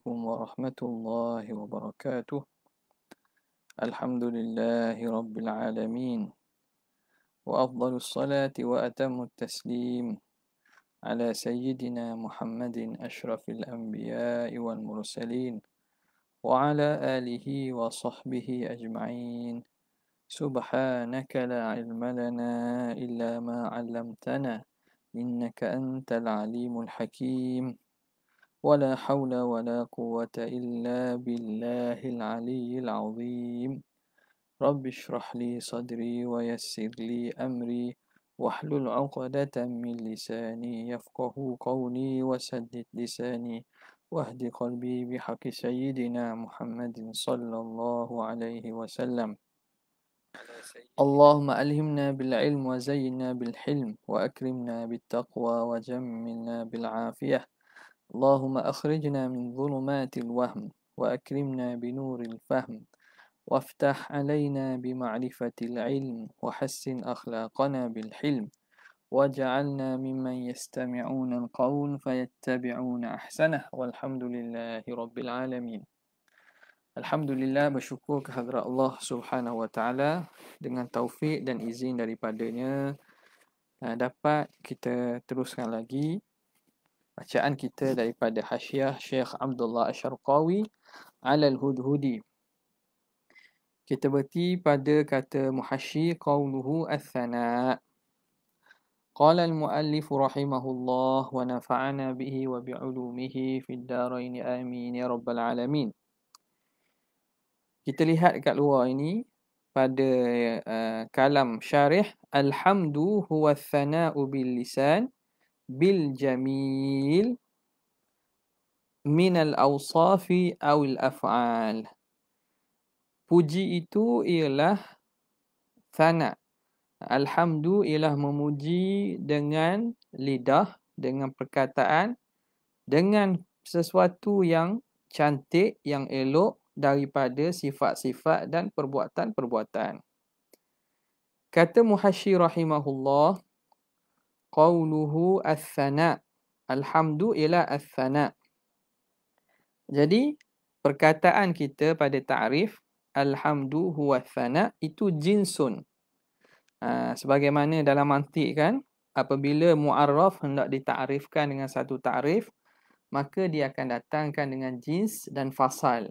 عليكم ورحمة الله وبركاته. الحمد لله رب العالمين. وأفضل الصلاة وأتم التسليم على سيدنا محمد أشرف الأنبياء والمرسلين وعلى آله وصحبه أجمعين. سبحانك لا علم لنا إلا ما علمتنا إنك أنت العليم الحكيم. ولا حول ولا قوة إلا بالله العلي العظيم. رب اشرح لي صدري ويسر لي أمري واحلل عقدة من لساني يفقه قولي وسدد لساني واهد قلبي بحق سيدنا محمد صلى الله عليه وسلم. اللهم ألهمنا بالعلم وزينا بالحلم وأكرمنا بالتقوى وجملنا بالعافية. اللهم أخرجنا من ظلمات الوهم وأكرمنا بنور الفهم وافتح علينا بمعرفة العلم وحسن أخلاقنا بالحلم واجعلنا ممن يستمعون القول فيتبعون أحسنه والحمد لله رب العالمين Alhamdulillah bersyukur kehadrat Allah Subhanahu Wa Taala dengan taufik dan izin daripadanya dapat kita teruskan lagi bacaan kita daripada hasyiah Syekh Abdullah Asyarqawi Alal Hudhudi. Kita berhenti pada kata muhasyi qawluhu al-thana. Qala al-muallif rahimahullah wa nafa'ana bihi wa bi'ulumihi fid darain amin ya rabbal alamin. Kita lihat kat luar ini pada uh, kalam syarih alhamdu huwa thana'u bil lisan bil jamil min al awsafi aw al af'al. Puji itu ialah sana. Alhamdu ialah memuji dengan lidah dengan perkataan dengan sesuatu yang cantik yang elok daripada sifat-sifat dan perbuatan-perbuatan. Kata muhasyi rahimahullah qawluhu as-sana. Alhamdu ila as-sana. Jadi perkataan kita pada ta'rif alhamdu huwa sana itu jinsun. Ha, sebagaimana dalam mantik kan apabila mu'arraf hendak ditarifkan dengan satu ta'rif maka dia akan datangkan dengan jins dan fasal.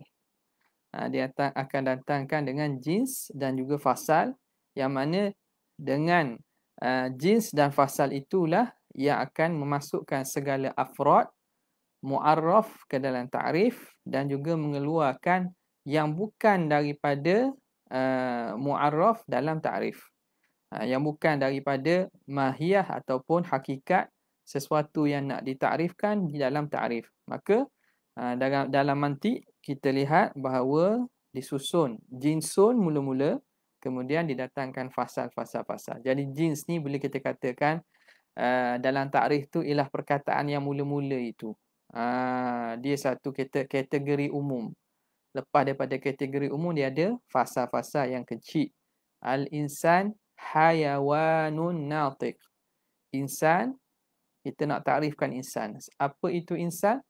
Ha, dia akan datangkan dengan jins dan juga fasal yang mana dengan Uh, jins dan fasal itulah yang akan memasukkan segala afrod mu'arraf ke dalam ta'rif dan juga mengeluarkan yang bukan daripada uh, mu'arraf dalam ta'rif. Uh, yang bukan daripada mahiyah ataupun hakikat sesuatu yang nak ditarifkan di dalam ta'rif. Maka uh, dalam dalam mantik kita lihat bahawa disusun jinsun mula-mula kemudian didatangkan fasal-fasal-fasal. Jadi jins ni boleh kita katakan uh, dalam takrif tu ialah perkataan yang mula-mula itu. Uh, dia satu kategori umum. Lepas daripada kategori umum dia ada fasal-fasal yang kecil. Al-insan hayawanun natiq. Insan kita nak takrifkan insan. Apa itu insan?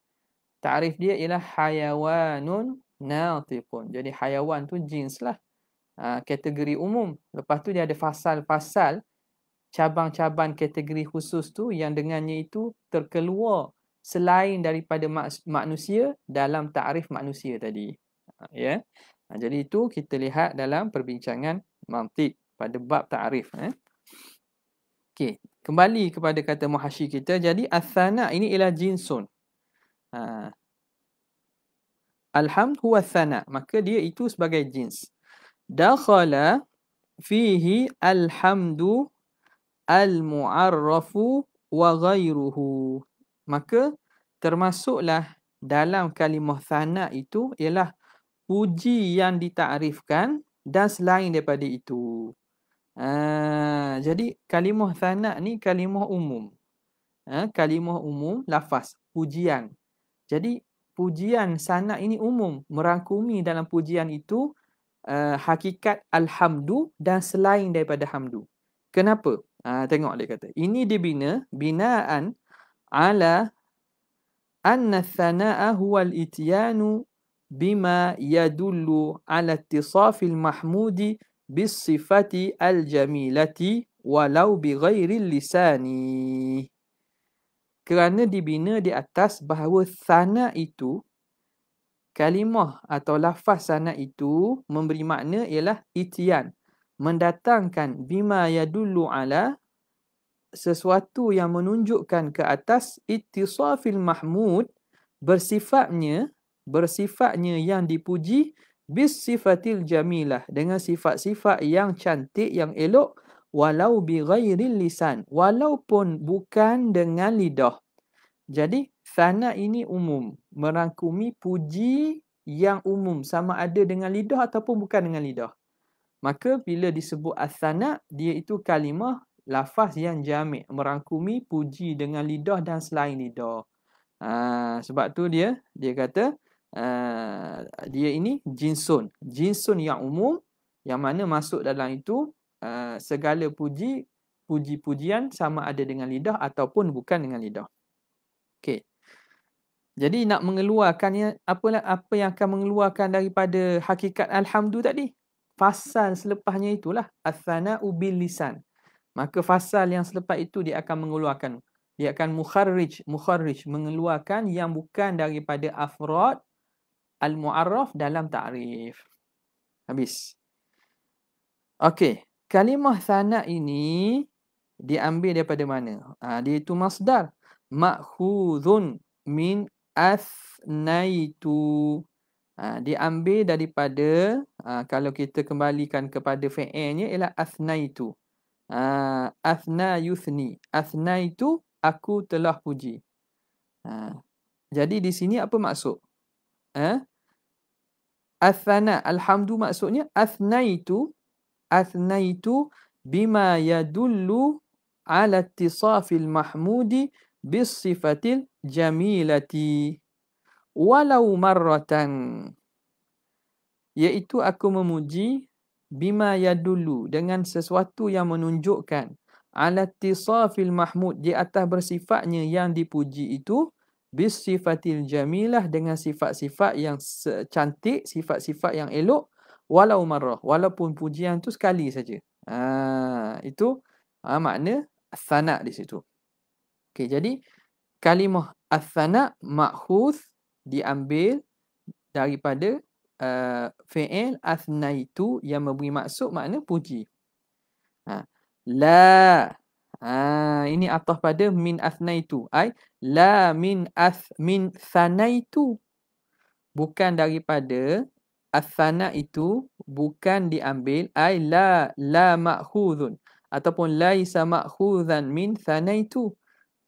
Takrif dia ialah hayawanun natiqun. Jadi hayawan tu jins lah. Ah, kategori umum. Lepas tu dia ada fasal-fasal cabang-cabang kategori khusus tu yang dengannya itu terkeluar selain daripada manusia dalam takrif manusia tadi. Ah, ya. Yeah. Jadi itu kita lihat dalam perbincangan mantik pada bab takrif eh. Okey, kembali kepada kata muhasyi kita. Jadi athana ini ialah jinsun. Ha. Alhamd huwa thana. Maka dia itu sebagai jins fihi alhamdu al-mu'arrafu wa ghairuhu. Maka termasuklah dalam kalimah thana itu ialah puji yang ditakrifkan dan selain daripada itu. Ha, jadi kalimah thana ni kalimah umum. Ha, kalimah umum lafaz pujian. Jadi pujian sana ini umum merangkumi dalam pujian itu uh, hakikat alhamdu dan selain daripada hamdu. Kenapa? Uh, tengok dia kata. Ini dibina binaan ala anna thana'a huwa al-ityanu bima yadullu ala ittisafil mahmudi bis sifati al-jamilati walau bi ghairi lisani kerana dibina di atas bahawa sana itu kalimah atau lafaz sana itu memberi makna ialah itian mendatangkan bima yadullu ala sesuatu yang menunjukkan ke atas ittisafil mahmud bersifatnya bersifatnya yang dipuji bis sifatil jamilah dengan sifat-sifat yang cantik yang elok walau bi ghairil lisan walaupun bukan dengan lidah. Jadi sana ini umum merangkumi puji yang umum sama ada dengan lidah ataupun bukan dengan lidah maka bila disebut asana dia itu kalimah lafaz yang jami' merangkumi puji dengan lidah dan selain lidah. Uh, sebab tu dia dia kata uh, dia ini jinsun. Jinsun yang umum yang mana masuk dalam itu uh, segala puji puji-pujian sama ada dengan lidah ataupun bukan dengan lidah. Okey. Jadi nak mengeluarkannya apa apa yang akan mengeluarkan daripada hakikat alhamdu tadi? Fasal selepasnya itulah as-sana'u bil lisan. Maka fasal yang selepas itu dia akan mengeluarkan. Dia akan mukharrij mukharrij mengeluarkan yang bukan daripada afrad al muarraf dalam ta'rif. Habis. Okey kalimah sana ini diambil daripada mana? Ha, dia itu masdar. Ma'khudhun min athnaitu ha, diambil daripada ha, kalau kita kembalikan kepada fi'ilnya ialah athnaitu Uh, athna yuthni. Athna itu aku telah puji. Uh, jadi di sini apa maksud? Uh, athana. Alhamdu maksudnya athna itu. Athna itu bima yadullu ala tisafil mahmudi bis sifatil jamilati. Walau marratan. Iaitu aku memuji bima yadullu dengan sesuatu yang menunjukkan ala tisafil mahmud di atas bersifatnya yang dipuji itu bis sifatil jamilah dengan sifat-sifat yang cantik sifat-sifat yang elok walau marrah walaupun pujian tu sekali saja ha, itu ha, makna asana di situ okey jadi kalimah asana ma'khuz diambil daripada uh, fi'il athnaitu yang memberi maksud makna puji. Ha. La. Ha. Ini atah pada min athnaitu. Ay, la min ath min thanaitu. Bukan daripada athana itu bukan diambil. Ay, la la ma'khudun. Ataupun laisa ma'khudhan min thanaitu.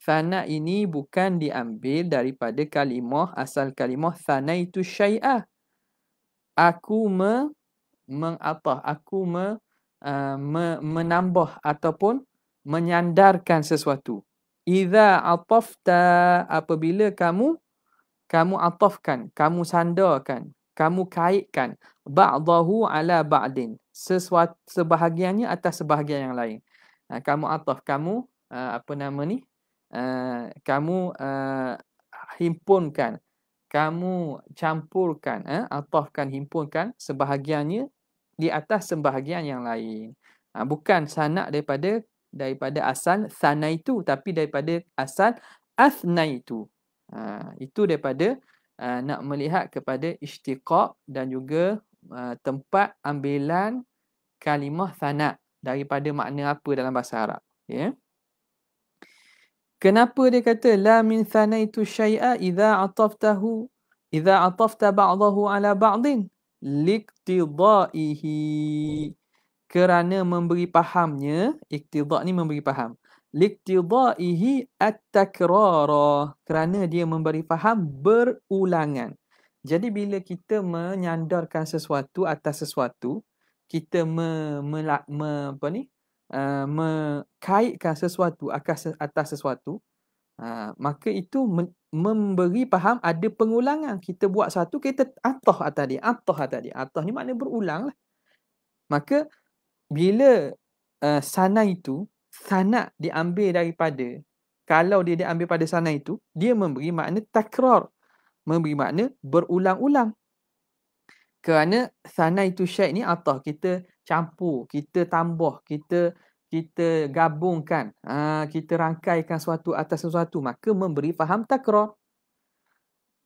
Thana ini bukan diambil daripada kalimah asal kalimah thanaitu syai'ah. Aku me mengatah aku me, uh, me menambah ataupun menyandarkan sesuatu. Idza atafta apabila kamu kamu atafkan kamu sandarkan kamu kaitkan ba'dahu ala ba'din sesuatu sebahagiannya atas sebahagian yang lain. Uh, kamu ataf kamu uh, apa nama ni uh, kamu uh, himpunkan kamu campurkan eh, atafkan himpunkan sebahagiannya di atas sebahagian yang lain. Ha, bukan sanak daripada daripada asal sana itu tapi daripada asal asna itu. Ha, itu daripada uh, nak melihat kepada istiqaq dan juga uh, tempat ambilan kalimah sana daripada makna apa dalam bahasa Arab. Ya. Yeah. Kenapa dia kata la min thanaitu syai'a idza ataftahu idza atafta ba'dahu ala ba'din? Liqtidaihi. Kerana memberi pahamnya iktidha ni memberi faham liqtidaihi at-takrara. Kerana dia memberi faham berulangan. Jadi bila kita menyandarkan sesuatu atas sesuatu kita me, me, me apa ni uh, mengkaitkan sesuatu atas atas sesuatu uh, maka itu memberi faham ada pengulangan kita buat satu kita atah atas dia atah atas dia atah ni maknanya berulang lah maka bila uh, sana itu sana diambil daripada kalau dia diambil pada sana itu, dia memberi makna takrar. Memberi makna berulang-ulang. Kerana sana itu syait ni atah kita campur, kita tambah, kita kita gabungkan, ha, kita rangkaikan sesuatu atas sesuatu, maka memberi faham takrar.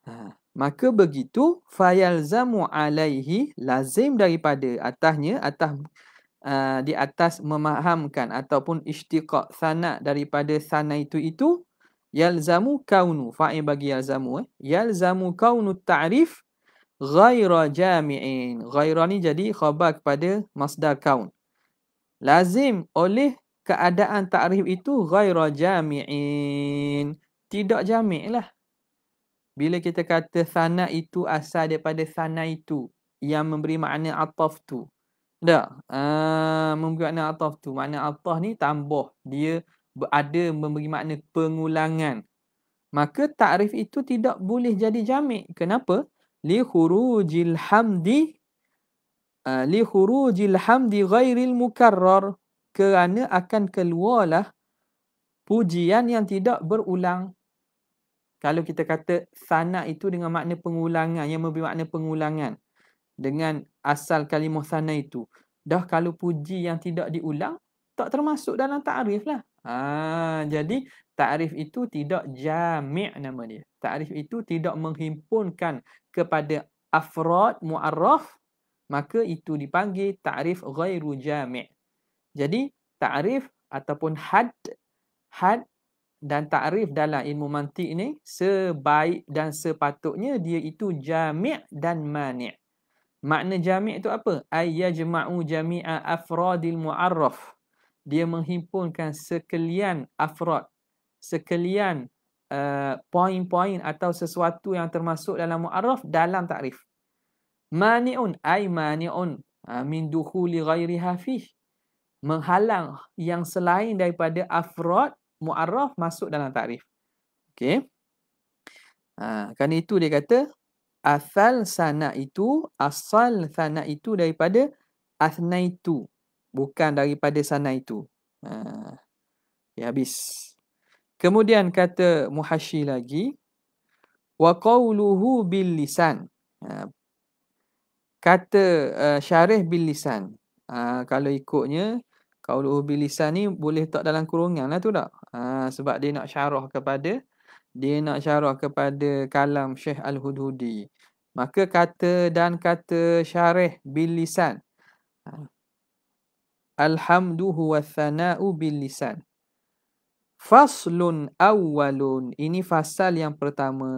Ha, maka begitu fayalzamu alaihi lazim daripada atasnya atas uh, di atas memahamkan ataupun istiqaq sana daripada sana itu itu yalzamu kaunu fa'il bagi yalzamu eh yalzamu kaunu ta'rif ghaira jami'in ghaira ni jadi khabar kepada masdar kaun lazim oleh keadaan ta'rif itu ghaira jami'in tidak jami' lah bila kita kata sana itu asal daripada sana itu yang memberi makna ataf tu. Tak. Uh, memberi makna ataf tu. Makna ataf ni tambah. Dia ada memberi makna pengulangan. Maka takrif itu tidak boleh jadi jamik. Kenapa? Li khurujil hamdi li khurujil hamdi ghairil mukarrar. Kerana akan keluarlah pujian yang tidak berulang. Kalau kita kata sana itu dengan makna pengulangan yang memberi makna pengulangan. Dengan asal kalimah sana itu. Dah kalau puji yang tidak diulang tak termasuk dalam takrif lah ha, jadi takrif itu tidak jami' nama dia takrif itu tidak menghimpunkan kepada afrad mu'arraf maka itu dipanggil takrif ghairu jami' jadi takrif ataupun had had dan takrif dalam ilmu mantik ni sebaik dan sepatutnya dia itu jami' dan mani'. Makna jami' itu apa? Ay yajma'u jami'a afradil mu'arraf. Dia menghimpunkan sekalian afrad, sekalian uh, poin-poin atau sesuatu yang termasuk dalam mu'arraf dalam takrif. Mani'un ay mani'un uh, min dukhuli ghairiha fih. Menghalang yang selain daripada afrad mu'arraf masuk dalam takrif. Okey. Ha, kerana itu dia kata asal sana itu asal sana itu daripada asna itu bukan daripada sana itu. Ha. Ya habis. Kemudian kata muhasyi lagi wa qawluhu bil lisan. Ha. Kata uh, syarih bil lisan. Ha, kalau ikutnya Qauluhu bilisan ni boleh tak dalam kurungan lah tu tak? Ha, sebab dia nak syarah kepada dia nak syarah kepada kalam Syekh Al-Hudhudi. Maka kata dan kata syarih bilisan. Ha. Alhamdu huwa thana'u bilisan. Faslun awwalun. Ini fasal yang pertama.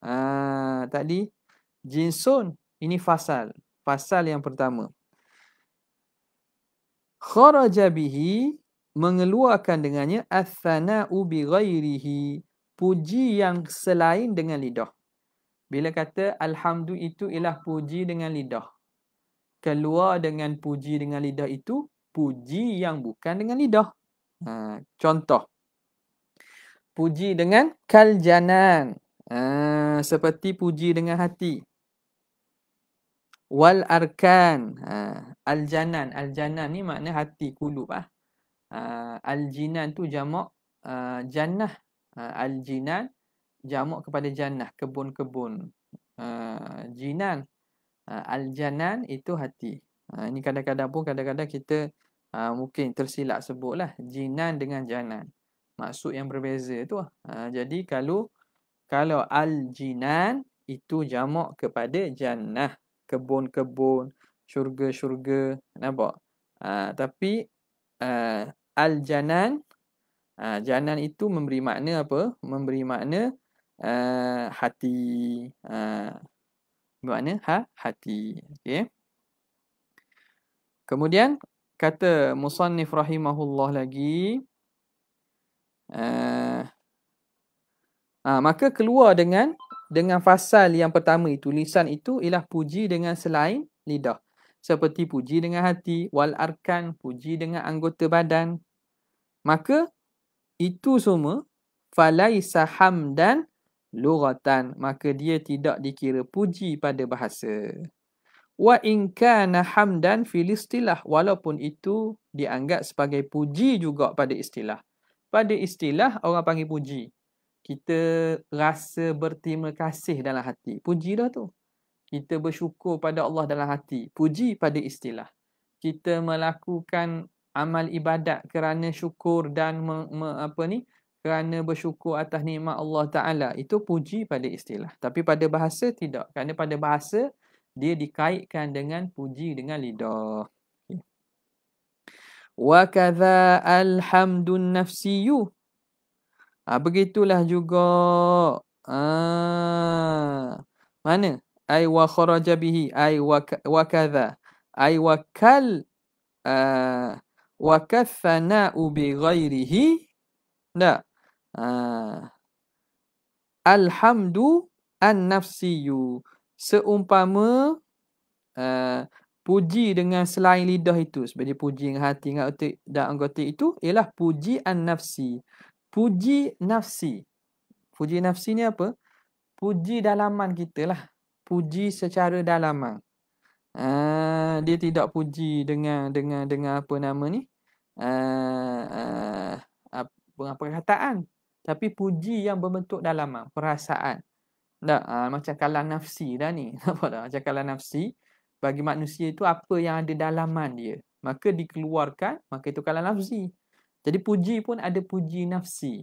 Ha, tadi jinsun. Ini fasal. Fasal yang pertama kharaja bihi mengeluarkan dengannya athana'u bi ghairihi puji yang selain dengan lidah bila kata alhamdu itu ialah puji dengan lidah keluar dengan puji dengan lidah itu puji yang bukan dengan lidah ha, contoh puji dengan kaljanan. Ha, seperti puji dengan hati. Wal arkan. Ha, al janan al janan ni makna hati kulub ah. Ha, al jinan tu jamak uh, jannah. Ha, al jinan jamak kepada jannah kebun-kebun. Uh, jinan. Uh, al janan itu hati. Uh, ini kadang-kadang pun kadang-kadang kita uh, mungkin tersilap sebutlah jinan dengan janan maksud yang berbeza tu uh, jadi kalau kalau al jinan itu jamak kepada jannah kebun-kebun, syurga-syurga, nampak? Uh, tapi uh, al-janan, uh, janan itu memberi makna apa? Memberi makna uh, hati. Uh, makna ha? hati. Okay. Kemudian, kata Musannif rahimahullah lagi, uh, uh, maka keluar dengan dengan fasal yang pertama itu lisan itu ialah puji dengan selain lidah. Seperti puji dengan hati wal arkan puji dengan anggota badan. Maka itu semua falaisa hamdan lughatan. Maka dia tidak dikira puji pada bahasa. Wa in kana hamdan fil istilah. Walaupun itu dianggap sebagai puji juga pada istilah pada istilah orang panggil puji. Kita rasa berterima kasih dalam hati. Puji dah tu. Kita bersyukur pada Allah dalam hati. Puji pada istilah. Kita melakukan amal ibadat kerana syukur dan me, me, apa ni? Kerana bersyukur atas nikmat Allah Taala. Itu puji pada istilah. Tapi pada bahasa tidak. Kerana pada bahasa dia dikaitkan dengan puji dengan lidah. Wa kadza alhamdun nafsiyu. Ah begitulah juga. Ah mana? Ai wa kharaja bihi ai wa kadza. Ai wa kal uh, wa kathana'u bi ghairihi. Ah alhamdu an nafsiyu. Seumpama puji dengan selain lidah itu sebagai puji dengan hati dengan otak dan anggota itu ialah puji an-nafsi. Puji nafsi. Puji nafsi ni apa? Puji dalaman kita lah. Puji secara dalaman. Uh, dia tidak puji dengan dengan dengan apa nama ni? Uh, uh, apa perkataan. Tapi puji yang berbentuk dalaman, perasaan. Tak, uh, macam kalam nafsi dah ni. Nampak tak? Macam kalam nafsi bagi manusia itu apa yang ada dalaman dia. Maka dikeluarkan, maka itu kalam nafsi. Jadi puji pun ada puji nafsi.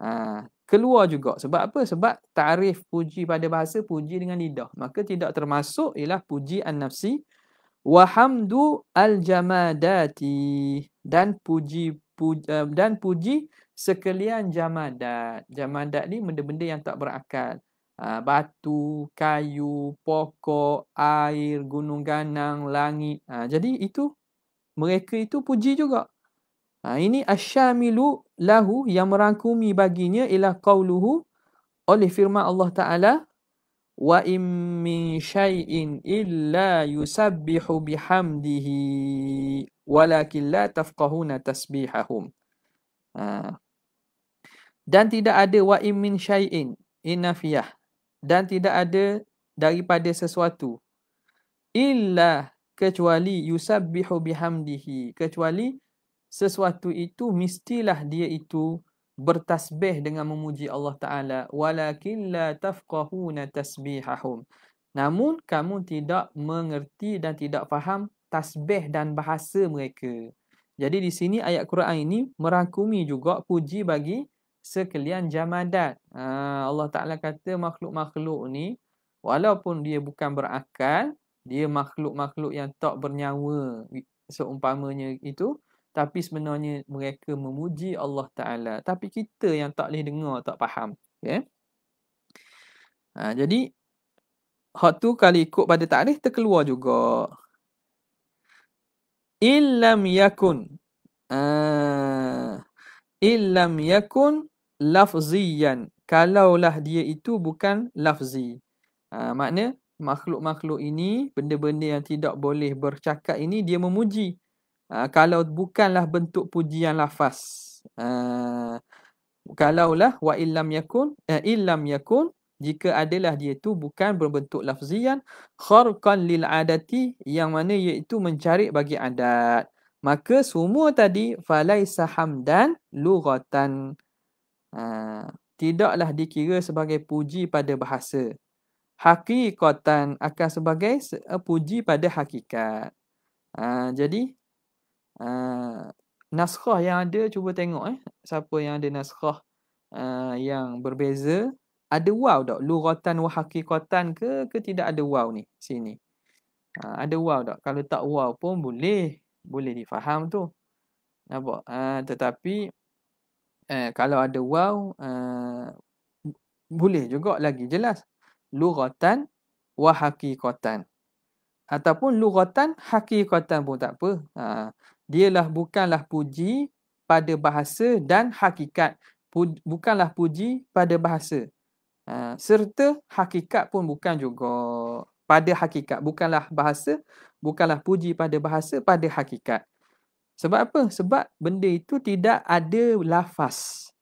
Ha, keluar juga. Sebab apa? Sebab tarif puji pada bahasa puji dengan lidah. Maka tidak termasuk ialah puji an-nafsi. Wahamdu al-jamadati. Dan puji, puji, uh, dan puji sekalian jamadat. Jamadat ni benda-benda yang tak berakal. Ah, batu, kayu, pokok, air, gunung ganang, langit. Ha, jadi itu mereka itu puji juga. Ha, ini asyamilu lahu yang merangkumi baginya ialah qauluhu oleh firman Allah Taala wa im min syai'in illa yusabbihu bihamdihi walakin la tafqahuna tasbihahum. Ha. Dan tidak ada wa im min syai'in inafiyah dan tidak ada daripada sesuatu. Illa kecuali yusabbihu bihamdihi. Kecuali sesuatu itu mestilah dia itu bertasbih dengan memuji Allah taala. Walakin la tafqahuna tasbihahum. Namun kamu tidak mengerti dan tidak faham tasbih dan bahasa mereka. Jadi di sini ayat Quran ini merangkumi juga puji bagi sekalian jamadat. Ha, Allah Ta'ala kata makhluk-makhluk ni walaupun dia bukan berakal, dia makhluk-makhluk yang tak bernyawa seumpamanya itu, tapi sebenarnya mereka memuji Allah Ta'ala. Tapi kita yang tak boleh dengar, tak faham. Okay? Ha, jadi, hak tu kali ikut pada takrif terkeluar juga. Illam yakun. Uh, illam yakun lafziyan. Kalaulah dia itu bukan lafzi. Ha, makna makhluk-makhluk ini benda-benda yang tidak boleh bercakap ini dia memuji. Ha, kalau bukanlah bentuk pujian lafaz. Ha, kalaulah wa illam yakun eh, illam yakun jika adalah dia itu bukan berbentuk lafzian kharqan lil adati yang mana iaitu mencari bagi adat. Maka semua tadi falaisa hamdan lughatan ha, tidaklah dikira sebagai puji pada bahasa. Hakikatan akan sebagai eh, puji pada hakikat. Ha, jadi ha, naskah yang ada cuba tengok eh siapa yang ada naskah uh, yang berbeza. Ada waw tak? Lughatan wa hakikatan ke ke tidak ada waw ni sini? Uh, ada waw tak? Kalau tak waw pun boleh. Boleh difaham tu. Nampak? Uh, tetapi uh, kalau ada waw uh, boleh juga lagi jelas. Lughatan wa haqiqatan. Ataupun lughatan haqiqatan pun tak apa. Uh, dialah bukanlah puji pada bahasa dan hakikat. Pu- bukanlah puji pada bahasa. Uh, serta hakikat pun bukan juga pada hakikat. Bukanlah bahasa bukanlah puji pada bahasa pada hakikat. Sebab apa? Sebab benda itu tidak ada lafaz.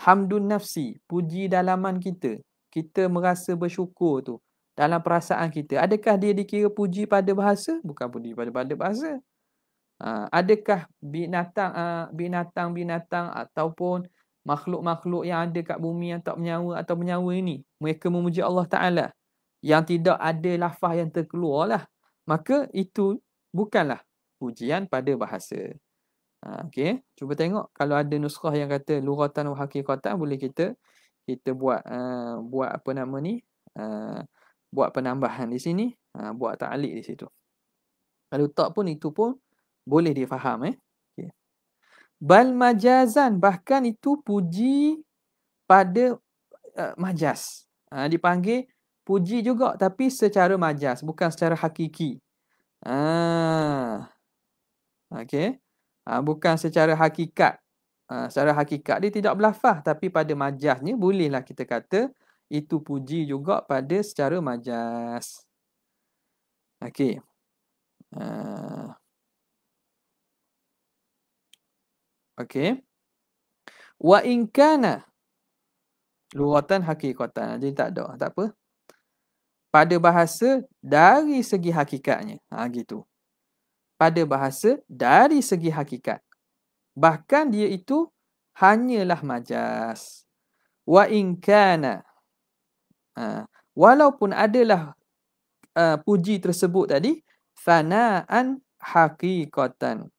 Hamdun nafsi, puji dalaman kita. Kita merasa bersyukur tu dalam perasaan kita. Adakah dia dikira puji pada bahasa? Bukan puji pada pada bahasa. Ha, adakah binatang uh, binatang-binatang ataupun makhluk-makhluk yang ada kat bumi yang tak menyawa atau menyawa ini mereka memuji Allah Taala yang tidak ada lafaz yang terkeluar lah maka itu bukanlah pujian pada bahasa. Ha, okay. Cuba tengok kalau ada nuskah yang kata luratan wa hakikatan boleh kita kita buat uh, buat apa nama ni uh, buat penambahan di sini uh, buat ta'liq di situ. Kalau tak pun itu pun boleh difaham eh. Okay. Bal majazan bahkan itu puji pada uh, majaz. Uh, dipanggil puji juga tapi secara majaz bukan secara hakiki. Ah. Okey. Ha, bukan secara hakikat. Ha, secara hakikat dia tidak berlafaz tapi pada majaznya bolehlah kita kata itu puji juga pada secara majaz. Okey. Ha. Okey. Wa in kana lughatan hakikatan. Jadi tak ada, tak apa. Pada bahasa dari segi hakikatnya. Ha gitu pada bahasa dari segi hakikat. Bahkan dia itu hanyalah majaz. Wa in kana. Ha, walaupun adalah uh, puji tersebut tadi fanaan hakikatan.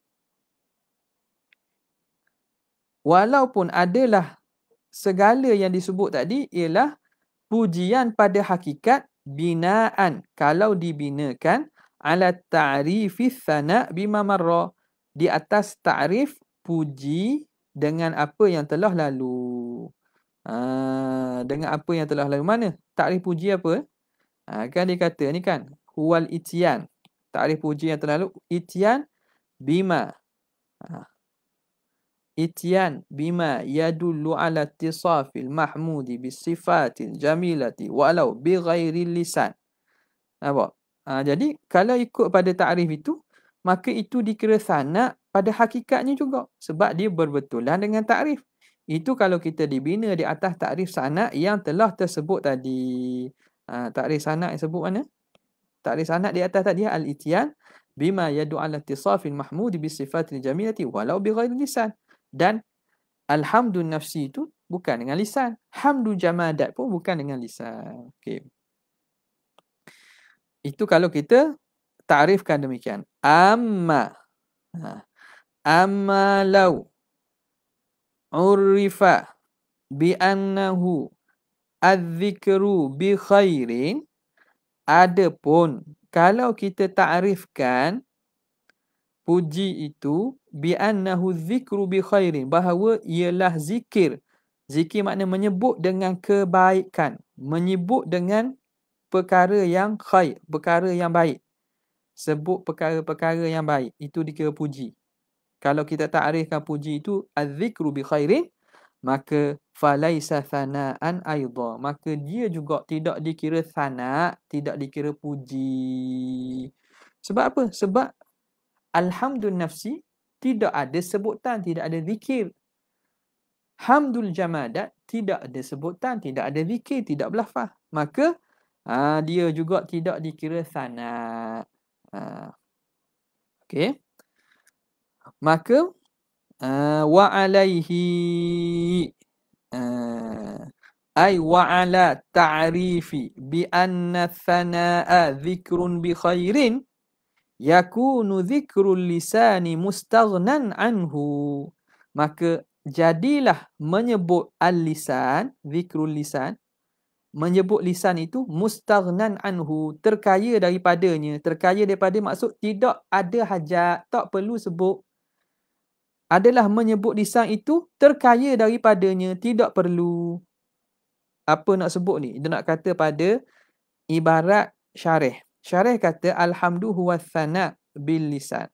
Walaupun adalah segala yang disebut tadi ialah pujian pada hakikat binaan kalau dibinakan ala ta'rifi thana bima marra di atas ta'rif puji dengan apa yang telah lalu. Ha, dengan apa yang telah lalu mana? Ta'rif puji apa? Ha, kan dia kata ni kan huwal ityan. Ta'rif puji yang telah lalu ityan bima. Ha. Ityan bima yadullu ala tisafil mahmudi bisifatil jamilati walau bi ghairi lisan. Nampak? Ha, jadi kalau ikut pada takrif itu maka itu dikira sanak pada hakikatnya juga sebab dia berbetulan dengan takrif. Itu kalau kita dibina di atas takrif sanak yang telah tersebut tadi. Ha, takrif sanak yang sebut mana? Takrif sanak di atas tadi al-ityan bima yadu ala tisafil mahmudi bi sifatil jamilati walau bi ghairi lisan. Dan alhamdun nafsi itu bukan dengan lisan. Hamdu jamadat pun bukan dengan lisan. Okey. Itu kalau kita ta'rifkan demikian. Amma. Ha. Amma law urifa bi annahu adzikru bi khairin adapun kalau kita ta'rifkan puji itu bi annahu dzikru bi khairin bahawa ialah zikir. Zikir makna menyebut dengan kebaikan. Menyebut dengan perkara yang khair, perkara yang baik. Sebut perkara-perkara yang baik. Itu dikira puji. Kalau kita ta'rifkan puji itu, az-zikru bi khairin, maka falaisa thana'an aidha. Maka dia juga tidak dikira thana', tidak dikira puji. Sebab apa? Sebab alhamdulillah nafsi tidak ada sebutan, tidak ada zikir. Hamdul jamadat tidak ada sebutan, tidak ada zikir, tidak berlafaz. Maka ha, dia juga tidak dikira sanad. Ha. Okey. Maka uh, wa alaihi uh, ay wa ala ta'rifi bi anna thanaa dhikrun bi khairin yakunu dhikrul lisani mustaghnan anhu maka jadilah menyebut al-lisan dhikrul lisan menyebut lisan itu mustaghnan anhu terkaya daripadanya. Terkaya daripada maksud tidak ada hajat tak perlu sebut. Adalah menyebut lisan itu terkaya daripadanya tidak perlu. Apa nak sebut ni? Dia nak kata pada ibarat syarih. Syarih kata thana bil lisan.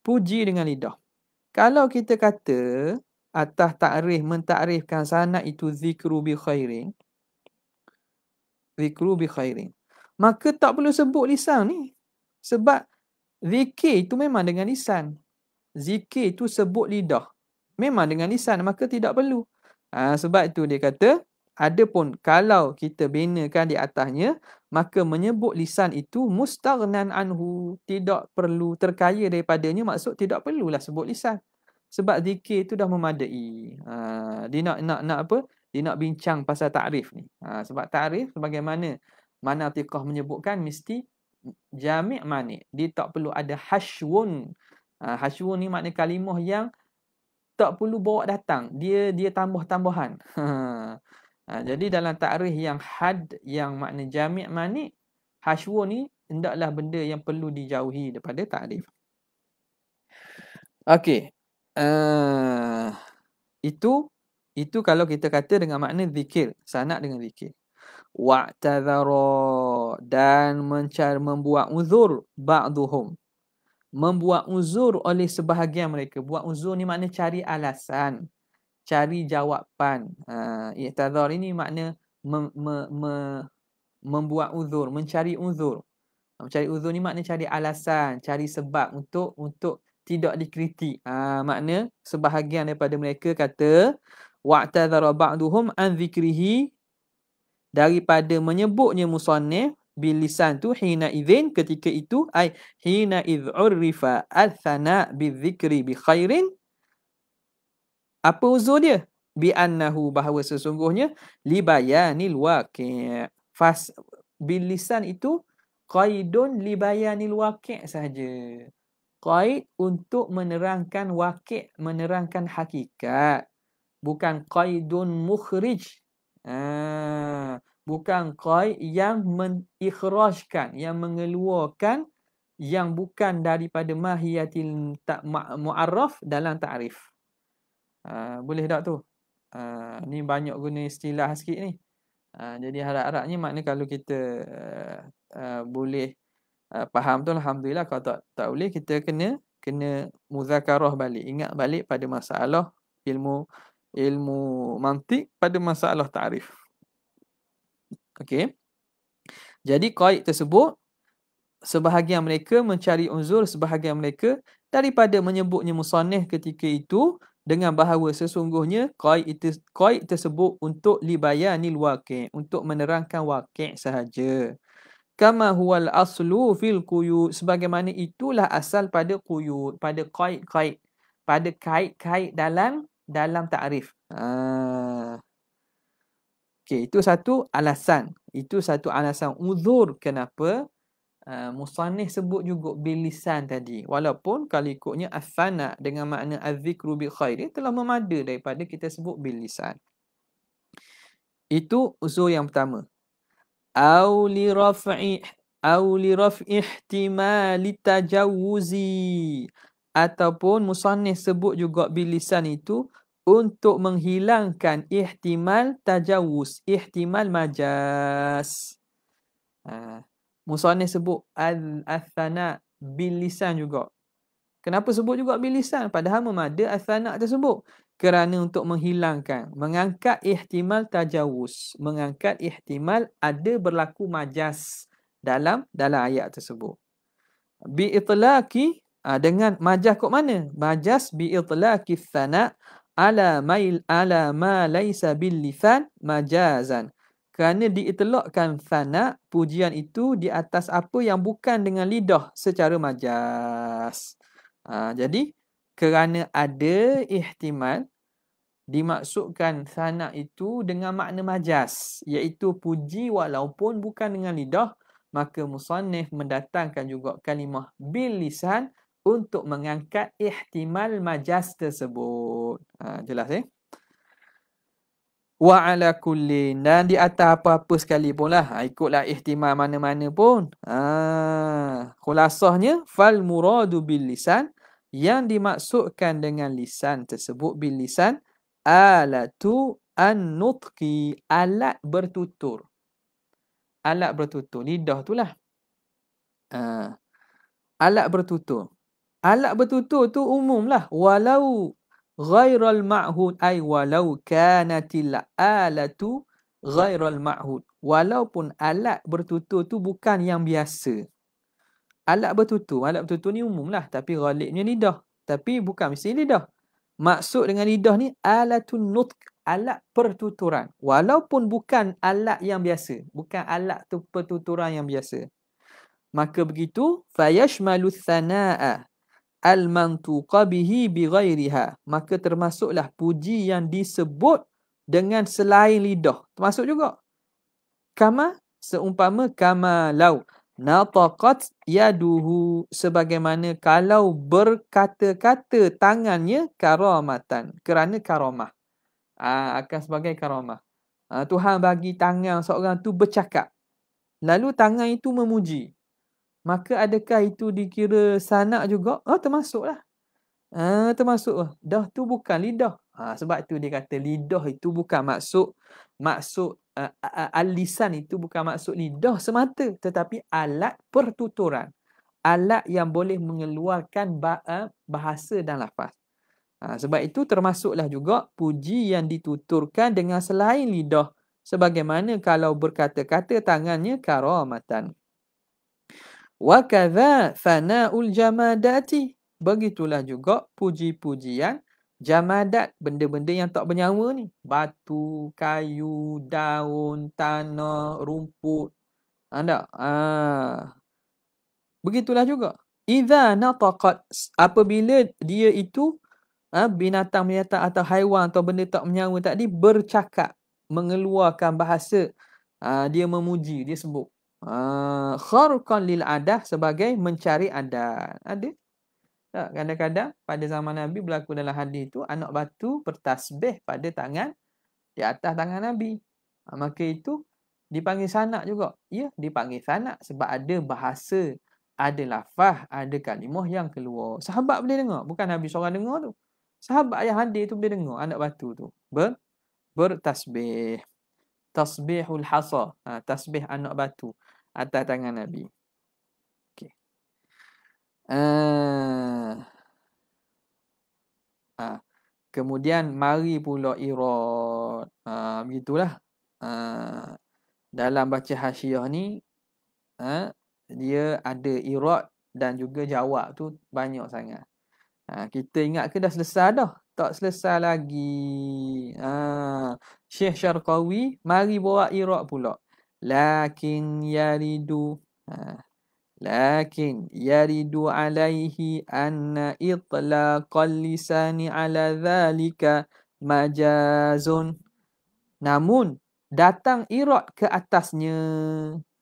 Puji dengan lidah. Kalau kita kata atas takrif mentakrifkan sanad itu zikru bi khairin zikru bi khairin. Maka tak perlu sebut lisan ni. Sebab zikir itu memang dengan lisan. Zikir itu sebut lidah. Memang dengan lisan. Maka tidak perlu. Ha, sebab itu dia kata, Adapun kalau kita binakan di atasnya, maka menyebut lisan itu mustaghnan anhu tidak perlu terkaya daripadanya maksud tidak perlulah sebut lisan sebab zikir itu dah memadai ha, dia nak nak nak apa dia nak bincang pasal takrif ni ha, sebab takrif sebagaimana mana tiqah menyebutkan mesti jami' mani dia tak perlu ada hashwun ha, hashwun ni makna kalimah yang tak perlu bawa datang dia dia tambah-tambahan ha, Ha, jadi dalam takrif yang had yang makna jami' mani hashwu ni hendaklah benda yang perlu dijauhi daripada takrif. Okey. Uh, itu itu kalau kita kata dengan makna zikir, sanad dengan zikir. Wa'tadhara dan mencari membuat uzur ba'duhum. Membuat uzur oleh sebahagian mereka. Buat uzur ni makna cari alasan cari jawapan. Uh, i'tadhar ini makna me, me, me, membuat uzur, mencari uzur. Mencari uzur ni makna cari alasan, cari sebab untuk untuk tidak dikritik. Uh, makna sebahagian daripada mereka kata wa'tadhara ba'duhum an zikrihi daripada menyebutnya musannif bil lisan tu hina idzin ketika itu ai hina urifa al-thana bi dzikri bi khairin apa uzur dia? Bi annahu bahawa sesungguhnya li bayanil waqi'. Fas bil lisan itu qaidun li bayanil waqi' sahaja. Qaid untuk menerangkan waqi', menerangkan hakikat. Bukan qaidun mukhrij. Ha, bukan qaid yang mengikhrajkan, yang mengeluarkan yang bukan daripada mahiyatil tak mu'arraf dalam ta'rif. Ah, boleh tak tu? Uh, ni banyak guna istilah sikit ni. Uh, jadi harap-harapnya makna kalau kita uh, uh, boleh uh, faham tu alhamdulillah kalau tak tak boleh kita kena kena muzakarah balik. Ingat balik pada masalah ilmu ilmu mantik pada masalah ta'rif. Okey. Jadi qaid tersebut sebahagian mereka mencari unzur sebahagian mereka daripada menyebutnya musannif ketika itu dengan bahawa sesungguhnya qaid itu qaid tersebut untuk libayanil waqi' untuk menerangkan waqi' sahaja kama huwal aslu fil quyud sebagaimana itulah asal pada quyud pada qaid-qaid pada kait-kait dalam dalam takrif. Ha okey itu satu alasan. Itu satu alasan uzur kenapa uh, musannif sebut juga bil lisan tadi. Walaupun kalau ikutnya afana dengan makna azzikru bi khair telah memada daripada kita sebut bil lisan itu usul yang pertama. Au li raf'i au li raf'i ihtimal tajawuzi. Ataupun musannif sebut juga bil lisan itu untuk menghilangkan ihtimal tajawuz ihtimal majas ha. Musannif sebut al-athana bil lisan juga. Kenapa sebut juga bil lisan? Padahal memada athana tersebut. Kerana untuk menghilangkan, mengangkat ihtimal tajawus, mengangkat ihtimal ada berlaku majas dalam dalam ayat tersebut. Bi itlaqi ah, dengan majas kok mana? Majas bi itlaqi thana ala mail ala ma laysa bil lisan majazan kerana diitlakkan sana pujian itu di atas apa yang bukan dengan lidah secara majas. Ha, jadi kerana ada ihtimal dimaksudkan sana itu dengan makna majas iaitu puji walaupun bukan dengan lidah maka musannif mendatangkan juga kalimah bil lisan untuk mengangkat ihtimal majas tersebut. Ha, jelas eh? wa ala kulli dan di atas apa-apa sekali pun lah. Ha, ikutlah ihtimal mana-mana pun. Ha, khulasahnya fal muradu bil lisan yang dimaksudkan dengan lisan tersebut bil lisan alatu an nutqi alat bertutur. Alat bertutur lidah tu lah. Ha, alat bertutur alat bertutur tu umum lah walau ghairal ma'hud ay walau kanatil alatu ghairal ma'hud. Walaupun alat bertutur tu bukan yang biasa. Alat bertutur alat bertutur ni umum lah tapi ghalibnya lidah. Tapi bukan mesti lidah. Maksud dengan lidah ni alatun nutq, alat pertuturan. Walaupun bukan alat yang biasa, bukan alat tu pertuturan yang biasa. Maka begitu fayashmalu thanaa al-mantuqa bihi bighairiha. Maka termasuklah puji yang disebut dengan selain lidah. Termasuk juga. Kama seumpama kama lau nataqat yaduhu sebagaimana kalau berkata-kata tangannya karamatan kerana karamah aa, ah, akan sebagai karamah ah, Tuhan bagi tangan seorang tu bercakap lalu tangan itu memuji maka adakah itu dikira sanak juga? Oh termasuklah. Ah termasuk. Dah tu bukan lidah. Ha, sebab tu dia kata lidah itu bukan maksud maksud uh, al-lisan itu bukan maksud lidah semata tetapi alat pertuturan. Alat yang boleh mengeluarkan bahasa dan lafaz. Ha, sebab itu termasuklah juga puji yang dituturkan dengan selain lidah. Sebagaimana kalau berkata-kata tangannya karamatan wa kadza fana'ul jamadati. Begitulah juga puji-pujian jamadat benda-benda yang tak bernyawa ni. Batu kayu daun tanah rumput. Anda ah begitulah juga. Idza nataqat apabila dia itu ah binatang binatang atau haiwan atau benda tak bernyawa tadi bercakap mengeluarkan bahasa ah dia memuji dia sebut ah kharqan lil adah sebagai mencari adat ada tak, kadang-kadang pada zaman Nabi berlaku dalam hadis itu anak batu bertasbih pada tangan di atas tangan Nabi. Ha, maka itu dipanggil sanak juga. Ya, dipanggil sanak sebab ada bahasa, ada lafaz, ada kalimah yang keluar. Sahabat boleh dengar, bukan Nabi seorang dengar tu. Sahabat yang hadir tu boleh dengar anak batu tu. Ber bertasbih. Tasbihul hasa. Ha, tasbih anak batu atas tangan Nabi. Uh, uh, kemudian mari pula irad. Uh, begitulah. Uh, dalam baca hasyiah ni uh, dia ada irad dan juga jawab tu banyak sangat. Uh, kita ingat ke dah selesai dah? Tak selesai lagi. Uh, Syekh Syarqawi mari bawa irad pula. Lakin yaridu. Uh, lakin yaridu alaihi anna itlaqal lisani ala dhalika majazun. Namun datang irad ke atasnya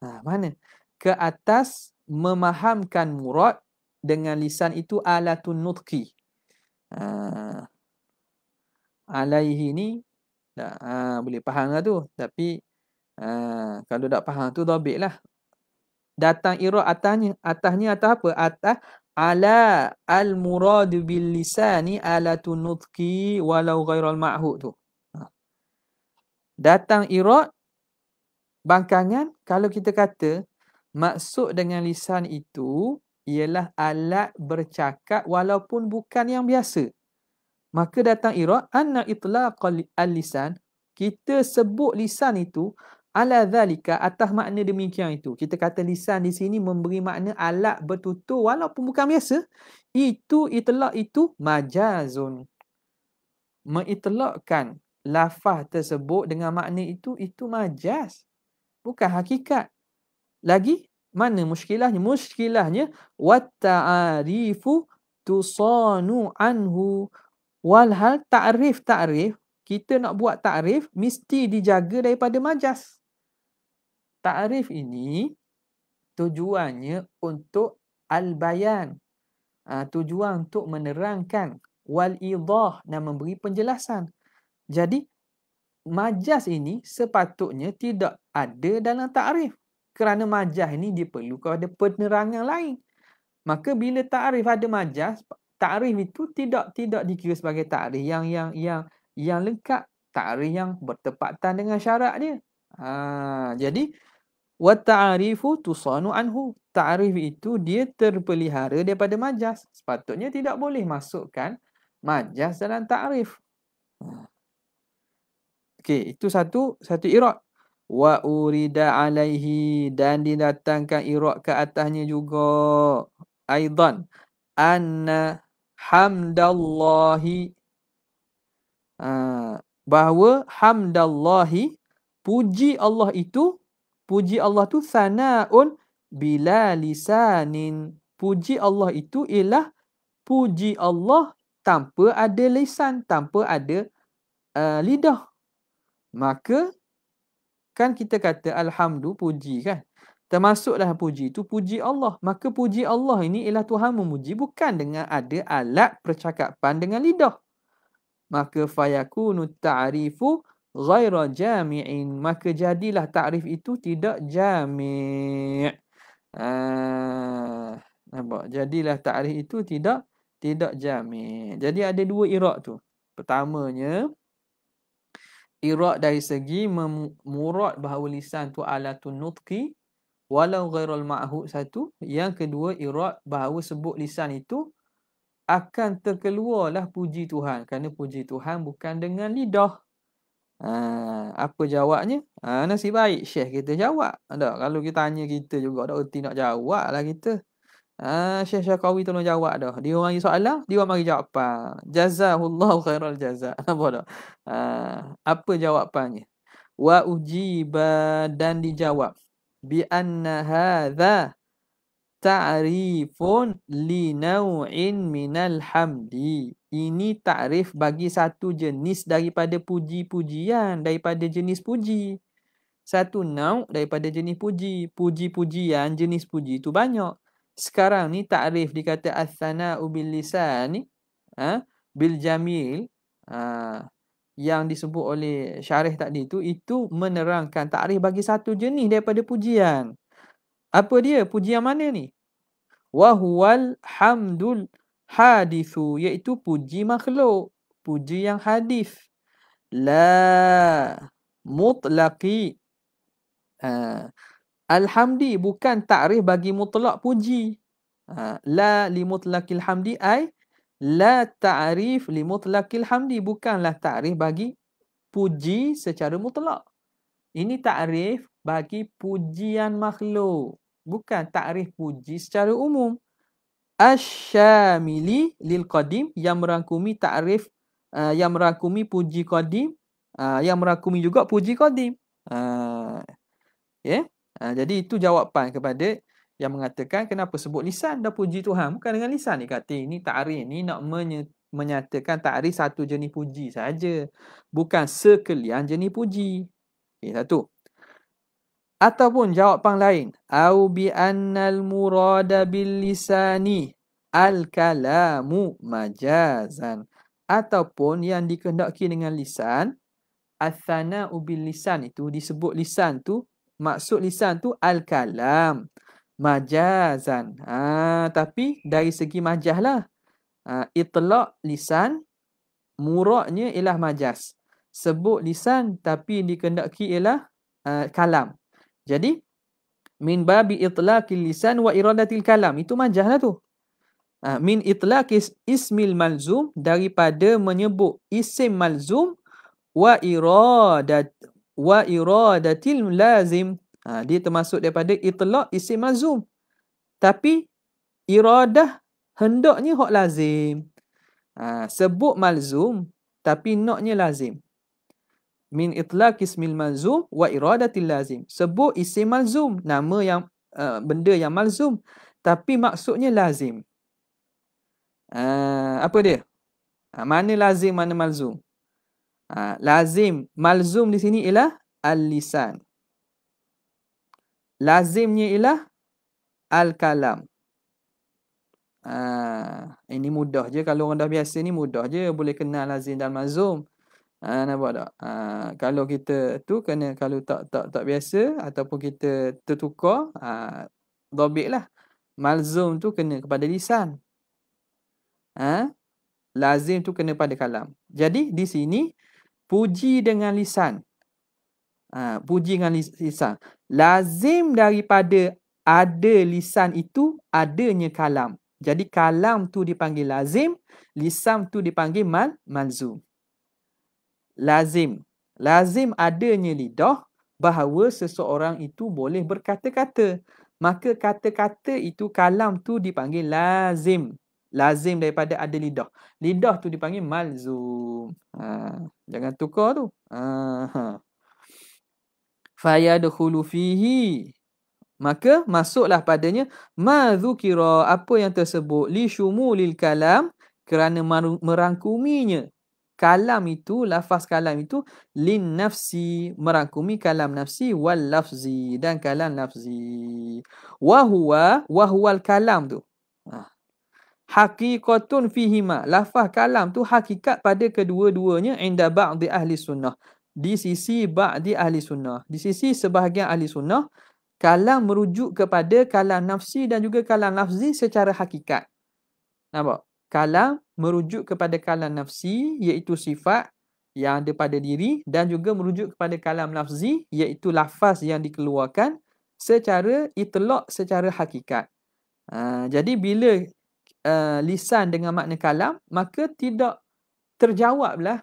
ha, mana? Ke atas memahamkan murad dengan lisan itu alatun nutqi. Ha, alaihi ni ha, boleh faham lah tu. Tapi ha, kalau tak faham tu dobik lah. Datang ira atasnya atasnya atas apa? Atas ala al murad bil lisani ala tunutki walau ghairal ma'hud tu. Ha. datang ira bangkangan kalau kita kata maksud dengan lisan itu ialah alat bercakap walaupun bukan yang biasa. Maka datang ira anna itlaq al lisan kita sebut lisan itu ala zalika atas makna demikian itu. Kita kata lisan di sini memberi makna alat bertutur walaupun bukan biasa. Itu itlak itu majazun. Mengitlakkan lafaz tersebut dengan makna itu, itu majaz. Bukan hakikat. Lagi, mana muskilahnya? Muskilahnya, وَالتَّعَارِيفُ tusanu anhu walhal ta'rif ta'rif kita nak buat ta'rif mesti dijaga daripada majas Ta'rif ini tujuannya untuk al-bayan. Uh, tujuan untuk menerangkan wal-idah dan memberi penjelasan. Jadi, majas ini sepatutnya tidak ada dalam ta'rif. Kerana majas ini diperlukan ada penerangan lain. Maka bila ta'rif ada majas, ta'rif itu tidak tidak dikira sebagai ta'rif yang yang yang yang lengkap. Ta'rif yang bertepatan dengan syarat dia. Ha, jadi, wa ta'arifu tusanu anhu. Ta'rif itu dia terpelihara daripada majas. Sepatutnya tidak boleh masukkan majas dalam ta'rif ha. okey itu satu satu irad wa urida alaihi dan didatangkan irad ke atasnya juga. Aidan anna hamdallahi Uh, bahawa hamdallahi puji Allah itu puji Allah tu sanaun bila lisanin. Puji Allah itu ialah puji Allah tanpa ada lisan tanpa ada uh, lidah. Maka kan kita kata alhamdu puji kan? Termasuklah puji itu puji Allah. Maka puji Allah ini ialah Tuhan memuji bukan dengan ada alat percakapan dengan lidah. Maka fayakunu ta'rifu ghaira jami'in. Maka jadilah takrif itu tidak jami' ah nampak? Jadilah takrif itu tidak tidak jami' jadi ada dua iraq tu. Pertamanya iraq dari segi murad bahawa lisan tu alatun nutqi walau ghairal ma'hud satu. Yang kedua iraq bahawa sebut lisan itu akan terkeluarlah puji Tuhan. Kerana puji Tuhan bukan dengan lidah Ha, apa jawabnya? Ha, nasib baik Syekh kita jawab. Tak, kalau kita tanya kita juga tak erti nak jawab lah kita. Ha, Syekh Syakawi tolong jawab dah. Dia orang soalan, dia orang mari jawapan. Jazahullahu khairal jaza. Apa dah? Ha, apa jawapannya? Wa ujiba dan dijawab. Bi anna hadha ta'rifun li naw'in minal hamdi ini takrif bagi satu jenis daripada puji-pujian, daripada jenis puji. Satu nau daripada jenis puji. Puji-pujian, jenis puji itu banyak. Sekarang ni takrif dikata as-sana'u bil lisan ni, ha? bil jamil, ha? yang disebut oleh syarih tadi itu, itu menerangkan takrif bagi satu jenis daripada pujian. Apa dia? Pujian mana ni? Wahuwal hamdul hadithu iaitu puji makhluk puji yang hadis la mutlaqi ha. alhamdi bukan takrif bagi mutlak puji ha. la li mutlaqil hamdi ai la ta'rif li mutlaqil hamdi bukanlah takrif bagi puji secara mutlak ini takrif bagi pujian makhluk bukan takrif puji secara umum asyamili lil qadim yang merangkumi takrif uh, yang merangkumi puji qadim uh, yang merangkumi juga puji qadim. Uh, ya yeah? uh, jadi itu jawapan kepada yang mengatakan kenapa sebut lisan dah puji Tuhan? Bukan dengan lisan ni kata ini takrif ni nak menyatakan takrif satu jenis puji saja. Bukan sekalian jenis puji. Okey satu ataupun jawapan lain. Au bi annal murada bil lisani. Al kalamu majazan. Ataupun yang dikehendaki dengan lisan. Athana bil lisan. Itu disebut lisan tu. Maksud lisan tu al kalam. Majazan. Ha, tapi dari segi majaz lah. Ha, itlaq lisan. Muraknya ialah majaz. Sebut lisan tapi dikehendaki ialah uh, kalam jadi min babi itlaqil lisan wa iradatil kalam itu majahlah tu. Ha, min itlaqis ismil malzum daripada menyebut isim malzum wa iradat wa iradatil lazim. Ha, dia termasuk daripada itlaq isim malzum. Tapi iradah hendaknya hak lazim. Ha, sebut malzum tapi naknya lazim min itlaq ismil malzum wa iradatil lazim. Sebut isim malzum, nama yang uh, benda yang malzum tapi maksudnya lazim. Uh, apa dia? Uh, mana lazim, mana malzum? Uh, lazim, malzum di sini ialah al-lisan. Lazimnya ialah al-kalam. Uh, ini mudah je kalau orang dah biasa ni mudah je boleh kenal lazim dan malzum. Ha, nampak tak? Ha, kalau kita tu kena kalau tak tak tak biasa ataupun kita tertukar, ha, dobik lah. Malzum tu kena kepada lisan. Ha? Lazim tu kena pada kalam. Jadi di sini puji dengan lisan. Ha, puji dengan lisan. Lazim daripada ada lisan itu adanya kalam. Jadi kalam tu dipanggil lazim, lisan tu dipanggil mal malzum lazim. Lazim adanya lidah bahawa seseorang itu boleh berkata-kata. Maka kata-kata itu kalam tu dipanggil lazim. lazim daripada ada lidah. Lidah tu dipanggil malzum. Ha, jangan tukar tu. Ha. Fayadkhulu fihi. Maka masuklah padanya ma dzukira apa yang tersebut li syumulil kalam kerana merangkuminya kalam itu lafaz kalam itu lin nafsi merangkumi kalam nafsi wal lafzi dan kalam lafzi. Wa huwa wa huwal kalam tu. Ha. haqiqatun fihima. Lafaz kalam tu hakikat pada kedua-duanya inda ba'di ahli sunnah. Di sisi ba'di ahli sunnah. Di sisi sebahagian ahli sunnah kalam merujuk kepada kalam nafsi dan juga kalam lafzi secara hakikat. Nampak kalam merujuk kepada kalam nafsi iaitu sifat yang ada pada diri dan juga merujuk kepada kalam lafzi iaitu lafaz yang dikeluarkan secara itlak secara hakikat. Uh, jadi bila uh, lisan dengan makna kalam maka tidak terjawablah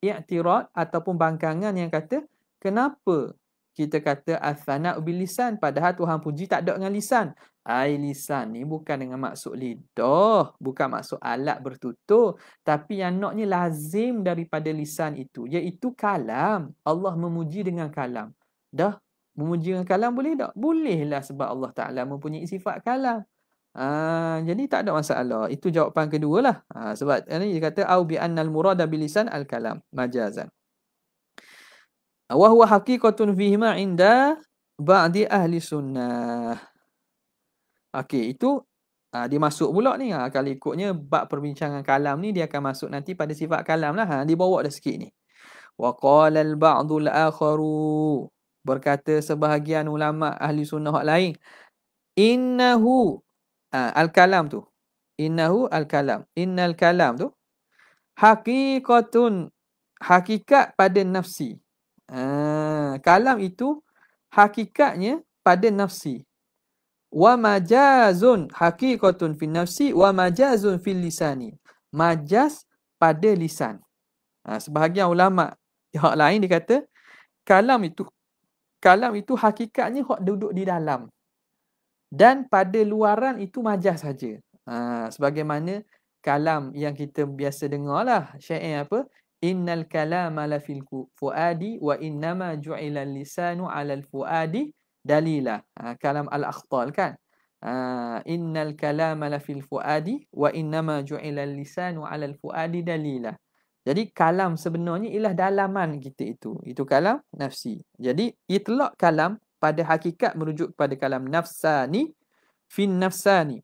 i'tirad ataupun bangkangan yang kata kenapa kita kata asana bil lisan padahal Tuhan puji tak ada dengan lisan. Ai lisan ni bukan dengan maksud lidah, bukan maksud alat bertutur, tapi yang naknya lazim daripada lisan itu iaitu kalam. Allah memuji dengan kalam. Dah memuji dengan kalam boleh tak? Bolehlah sebab Allah Taala mempunyai sifat kalam. Ha, jadi tak ada masalah. Itu jawapan kedua lah. Ha, sebab ini dia kata au bi annal murada bil lisan al kalam majazan wa huwa haqiqatun fihi ma inda ba'di ahli sunnah. Okey, itu ha, dia masuk pula ni. Ha, kalau ikutnya bab perbincangan kalam ni dia akan masuk nanti pada sifat kalam lah. Ha, dia bawa dah sikit ni. Wa qala al-ba'du al-akharu. Berkata sebahagian ulama ahli sunnah lain. Innahu ha, al-kalam tu. Innahu al-kalam. Innal kalam tu. Haqiqatun. Hakikat pada nafsi. Ha, kalam itu hakikatnya pada nafsi. Wa majazun haqiqatun fi nafsi wa majazun fil lisani. Majaz pada lisan. Ha, sebahagian ulama yang lain dia kata kalam itu kalam itu hakikatnya hak duduk di dalam. Dan pada luaran itu majaz saja. Ha, sebagaimana kalam yang kita biasa dengar lah syair apa innal kalama la fil fuadi wa innama ju'ila lisanu 'ala al fuadi dalila ha, kalam al akhtal kan? Ha, innal kalama la fil fuadi wa innama ju'ila lisanu 'ala al fuadi dalila jadi kalam sebenarnya ialah dalaman kita itu. Itu kalam nafsi. Jadi itlaq kalam pada hakikat merujuk kepada kalam nafsani fin nafsani.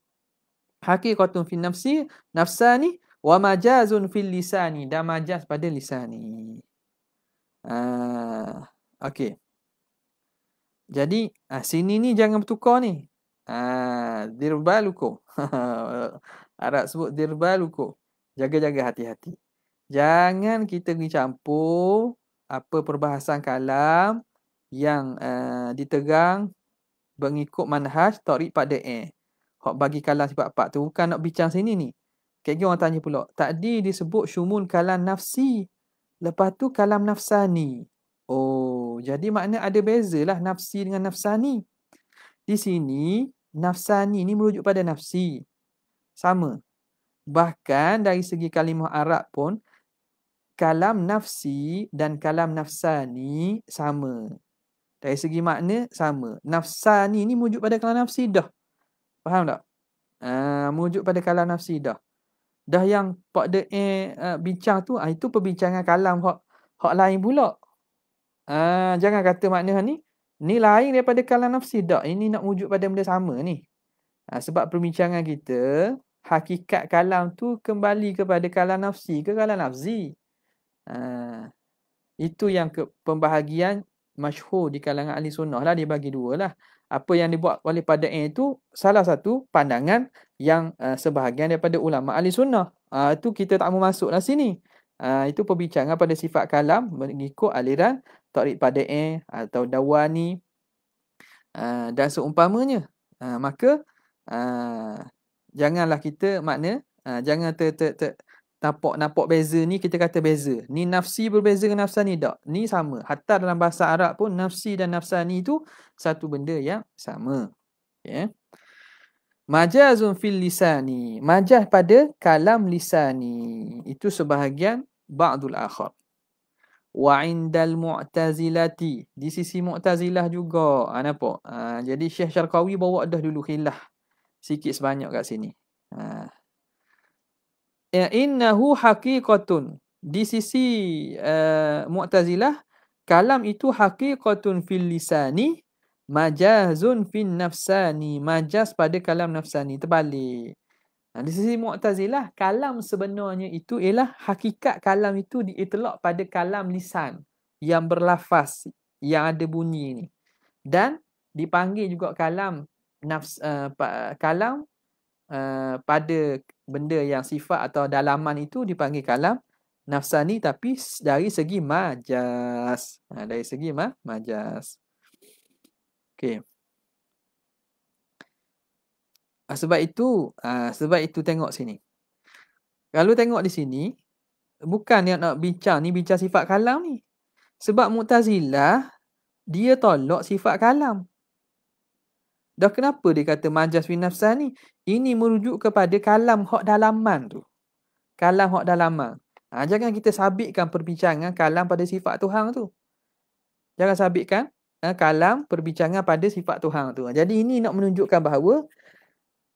Haqiqatun fin nafsi nafsani wa majazun fil lisani. Dan majaz pada lisani. Ah, okey. Jadi ah, sini ni jangan bertukar ni. Ah, dirbaluko. Arab sebut dirbaluko. Jaga-jaga hati-hati. Jangan kita pergi campur apa perbahasan kalam yang uh, ditegang mengikut manhaj tarik pada eh. Hak bagi kalam sebab apa tu bukan nak bincang sini ni. Kayak orang tanya pula. Tadi disebut syumun kalam nafsi. Lepas tu kalam nafsani. Oh, jadi makna ada beza lah nafsi dengan nafsani. Di sini, nafsani ni merujuk pada nafsi. Sama. Bahkan dari segi kalimah Arab pun, kalam nafsi dan kalam nafsani sama. Dari segi makna, sama. Nafsani ni merujuk pada kalam nafsi dah. Faham tak? Uh, merujuk pada kalam nafsi dah dah yang Pak De eh, uh, bincang tu, uh, itu perbincangan kalam hak, hak lain pula. Uh, jangan kata makna ni, ni lain daripada kalam nafsi. Tak, ini nak wujud pada benda sama ni. Uh, sebab perbincangan kita, hakikat kalam tu kembali kepada kalam nafsi ke kalam nafzi. Uh, itu yang ke pembahagian masyhur di kalangan ahli sunnah lah, dia bagi dua lah apa yang dibuat oleh pada itu salah satu pandangan yang uh, sebahagian daripada ulama ahli sunnah. Uh, itu kita tak mau masuklah sini. Uh, itu perbincangan pada sifat kalam mengikut aliran tarik pada eh atau dawani uh, dan seumpamanya. Uh, maka uh, janganlah kita makna jangan ter, ter, ter, nampak nampak beza ni kita kata beza. Ni nafsi berbeza dengan nafsani tak? Ni sama. Hatta dalam bahasa Arab pun nafsi dan nafsani itu satu benda yang sama. Ya. Majazun fil lisani. Majaz pada kalam lisani. Itu sebahagian ba'dul akhar. Wa indal mu'tazilati. Di sisi mu'tazilah juga. Ha, nampak? Ha, jadi Syekh Syarqawi bawa dah dulu khilah. Sikit sebanyak kat sini. Ha. Ya, innahu haqiqatun. Di sisi uh, mu'tazilah. Kalam itu haqiqatun fil lisani majazun fin nafsani majaz pada kalam nafsani terbalik di sisi mu'tazilah kalam sebenarnya itu ialah hakikat kalam itu diitlak pada kalam lisan yang berlafaz yang ada bunyi ni. Dan dipanggil juga kalam nafs uh, kalam uh, pada benda yang sifat atau dalaman itu dipanggil kalam nafsani tapi dari segi majaz nah, dari segi ma majaz Okey. Ah, sebab itu, ah, sebab itu tengok sini. Kalau tengok di sini, bukan yang nak bincang ni bincang sifat kalam ni. Sebab Mu'tazilah dia tolak sifat kalam. Dah kenapa dia kata majas fi ni? Ini merujuk kepada kalam hak dalaman tu. Kalam hak dalaman. Ha, jangan kita sabitkan perbincangan kalam pada sifat Tuhan tu. Jangan sabitkan uh, kalam perbincangan pada sifat Tuhan tu. Jadi ini nak menunjukkan bahawa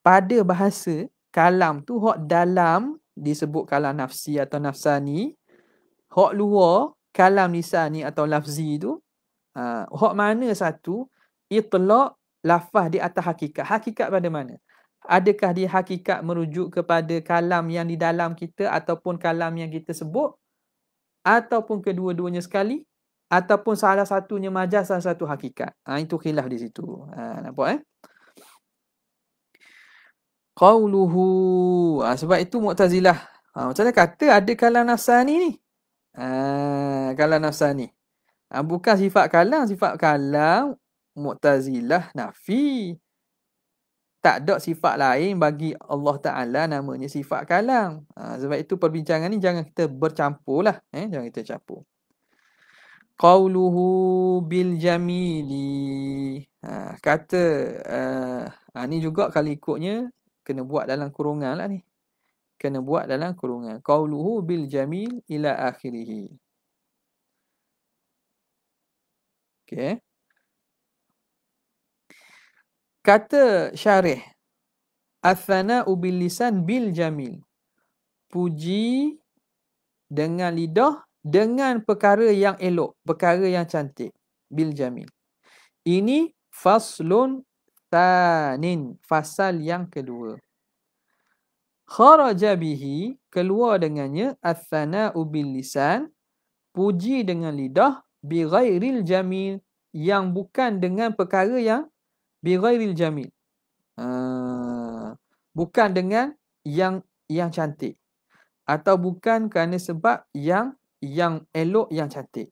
pada bahasa kalam tu hak dalam disebut kalam nafsi atau nafsani, hak luar kalam lisani atau lafzi tu, uh, hak mana satu itlaq lafaz di atas hakikat. Hakikat pada mana? Adakah dia hakikat merujuk kepada kalam yang di dalam kita ataupun kalam yang kita sebut ataupun kedua-duanya sekali ataupun salah satunya majaz salah satu hakikat. Ha, itu khilaf di situ. Ha, nampak eh? Qauluhu. Ha, sebab itu Mu'tazilah. Ha, Mu'tazilah kata ada kalam nafsani ni. Ha, kalam nafsani. Ha, bukan sifat kalam. Sifat kalam Mu'tazilah nafi. Tak ada sifat lain bagi Allah Ta'ala namanya sifat kalam. Ha, sebab itu perbincangan ni jangan kita bercampur lah. Eh? Jangan kita campur qauluhu bil jamili ha, kata uh, ha, ni juga kali ikutnya kena buat dalam kurungan lah ni. Kena buat dalam kurungan. Qauluhu bil jamil ila akhirih okey. Kata syarih athana bil lisan bil jamil. Puji dengan lidah dengan perkara yang elok, perkara yang cantik. Bil jamil. Ini faslun tanin, fasal yang kedua. Kharaja bihi, keluar dengannya, athana'u bil lisan, puji dengan lidah, bi ghairil jamil, yang bukan dengan perkara yang bi ghairil jamil. Uh, bukan dengan yang yang cantik. Atau bukan kerana sebab yang yang elok yang cantik.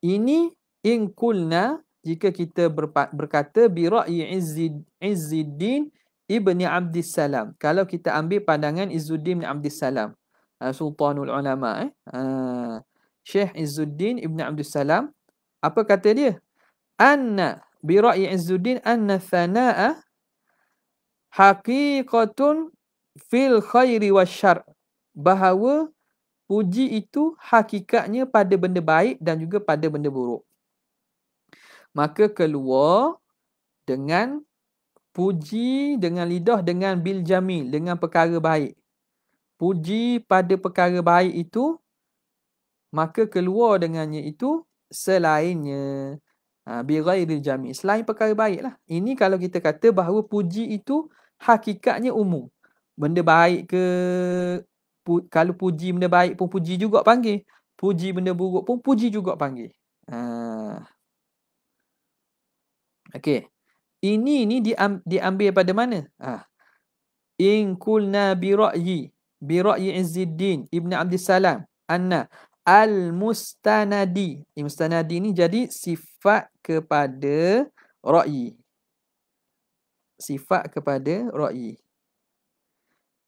Ini in kulna jika kita berkata bi ra'yi Izzuddin ibni Abdus Salam. Kalau kita ambil pandangan Izzuddin ibn Abdus Salam, uh, sultanul ulama eh. Uh, Syekh Izzuddin ibn Abdus Salam apa kata dia? Anna bi ra'yi Izzuddin anna thana'a haqiqatun fil khairi wasyarr bahawa puji itu hakikatnya pada benda baik dan juga pada benda buruk. Maka keluar dengan puji dengan lidah dengan bil jamil dengan perkara baik. Puji pada perkara baik itu maka keluar dengannya itu selainnya ha, bi ghairil jamil selain perkara baiklah. Ini kalau kita kata bahawa puji itu hakikatnya umum. Benda baik ke pu, kalau puji benda baik pun puji juga panggil. Puji benda buruk pun puji juga panggil. Ha. Okey. Ini ni diam, diambil pada mana? Ha. In kulna bi ra'yi bi ra'yi Izzuddin Ibn Abdul Salam anna al-mustanadi. Mustanadi ni jadi sifat kepada ra'yi. Sifat kepada ra'yi.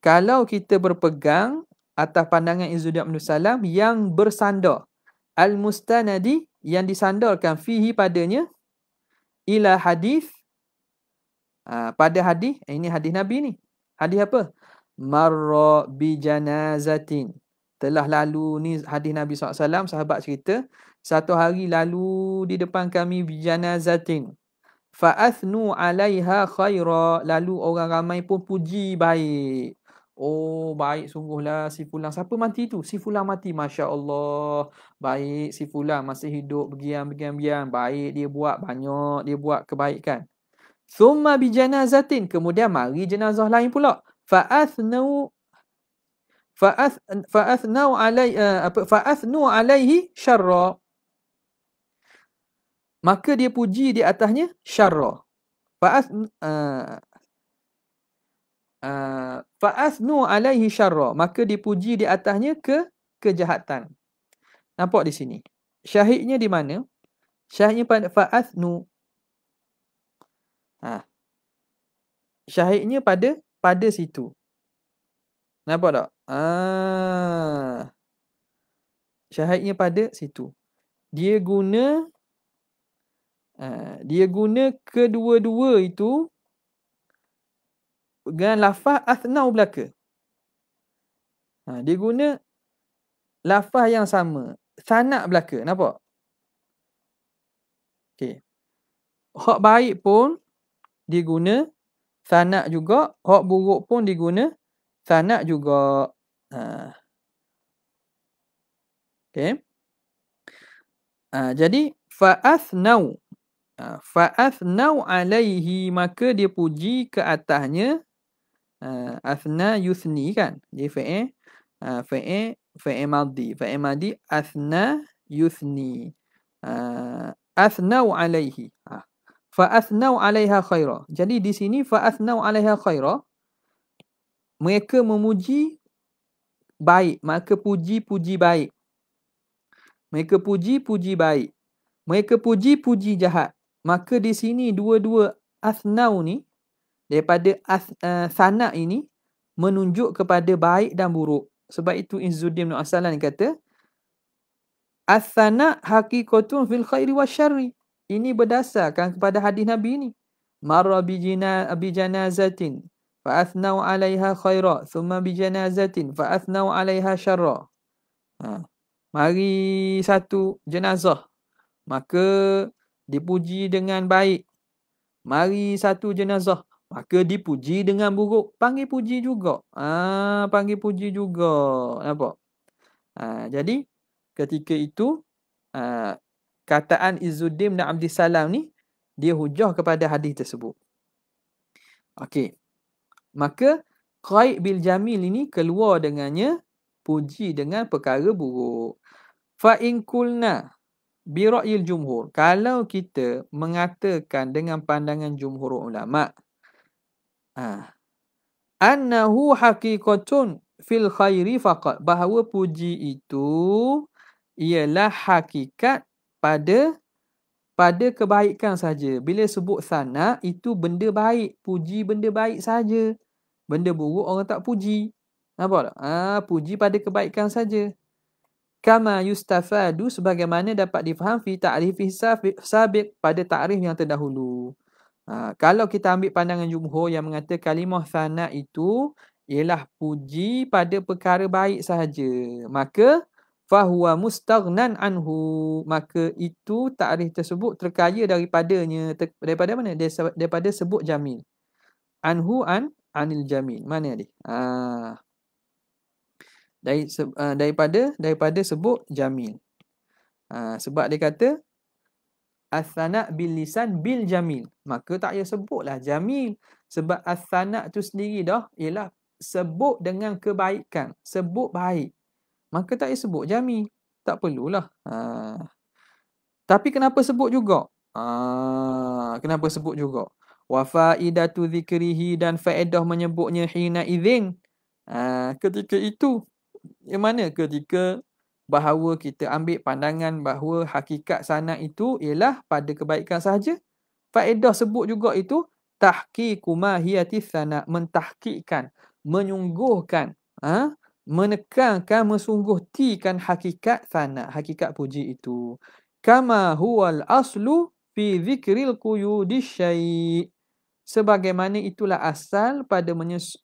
Kalau kita berpegang atas pandangan Izzuddin bin Salam yang bersandar al-mustanadi yang disandarkan fihi padanya ila hadis Ha, pada hadis, ini hadis Nabi ni. Hadis apa? Marra bi janazatin. Telah lalu ni hadis Nabi SAW, sahabat cerita. Satu hari lalu di depan kami bi janazatin. Fa'athnu alaiha khaira. Lalu orang ramai pun puji baik. Oh, baik sungguhlah si fulan. Siapa mati tu? Si fulan mati. Masya Allah. Baik si fulan masih hidup. Begian, begian, begian. Baik dia buat banyak. Dia buat kebaikan. Thumma bi janazatin. Kemudian mari jenazah lain pula. Fa'athnu fa'ath fa'athnu alai uh, apa fa'athnu alaihi syarra maka dia puji di atasnya syarra fa'ath uh, uh, fa'athnu alaihi syarra. Maka dipuji di atasnya ke kejahatan. Nampak di sini. Syahidnya di mana? Syahidnya pada fa'athnu. Ha. Syahidnya pada pada situ. Nampak tak? Ah. Syahidnya pada situ. Dia guna uh, dia guna kedua-dua itu dengan lafaz athnau belaka. Ha, dia guna lafaz yang sama. Sanak belaka. Nampak? Okey. Hak baik pun dia guna sanak juga. Hak buruk pun dia guna sanak juga. Ha. Okey. Ha, jadi fa'athnau. Ha, fa'athnau alaihi maka dia puji ke atasnya uh, athna yuthni kan? Jadi fa'il uh, fa'il fa'il madhi fa'il madhi athna yuthni uh, athnau alaihi. Ha. fa athnau alaiha khaira. Jadi di sini fa athnau alaiha khaira mereka memuji baik. Maka puji-puji baik. Mereka puji-puji baik. Mereka puji-puji jahat. Maka di sini dua-dua athnau ni daripada uh, sanak ini menunjuk kepada baik dan buruk. Sebab itu Izzuddin bin Asalan kata As-sana haqiqatun fil khairi wasyarri. Ini berdasarkan kepada hadis Nabi ini. Marra bi janazatin fa athnau 'alaiha khaira thumma bi janazatin fa athnau 'alaiha syarra. Ha. Mari satu jenazah maka dipuji dengan baik. Mari satu jenazah Maka dipuji dengan buruk. Panggil puji juga. Ah, panggil puji juga. Nampak? Ah, jadi, ketika itu, ah, kataan Izzuddin dan Abdul Salam ni, dia hujah kepada hadis tersebut. Okey. Maka, Qaid bil Jamil ini keluar dengannya puji dengan perkara buruk. Fa'in kulna bira'il jumhur. Kalau kita mengatakan dengan pandangan jumhur ulama' Ha. Annahu haqiqatun fil khairi faqat. Bahawa puji itu ialah hakikat pada pada kebaikan saja. Bila sebut sana itu benda baik, puji benda baik saja. Benda buruk orang tak puji. Nampak tak? Ha, puji pada kebaikan saja. Kama yustafadu sebagaimana dapat difaham fi ta'rifi sabiq pada ta'rif yang terdahulu. Ha, kalau kita ambil pandangan jumhur yang mengata kalimah sana itu ialah puji pada perkara baik sahaja. Maka fahuwa mustaghnan anhu. Maka itu takrif tersebut terkaya daripadanya. Ter, daripada mana? Daripada sebut jamil. Anhu an anil jamil. Mana ni? Ha. Dari, uh, daripada daripada sebut jamil. Ha, sebab dia kata Asana bil lisan bil jamil. Maka tak payah sebutlah jamil. Sebab asana tu sendiri dah ialah sebut dengan kebaikan. Sebut baik. Maka tak payah sebut jamil. Tak perlulah. Ha. Tapi kenapa sebut juga? Ha. Kenapa sebut juga? Wa faidatu zikrihi dan faedah menyebutnya hina izin. Ha. Ketika itu. Yang mana ketika bahawa kita ambil pandangan bahawa hakikat sana itu ialah pada kebaikan sahaja. Faedah sebut juga itu tahqiqu mahiyati sana mentahqiqkan, menyungguhkan, ha? menekankan, mesungguhtikan hakikat sana, hakikat puji itu. Kama huwal aslu fi zikril quyudi syai' sebagaimana itulah asal pada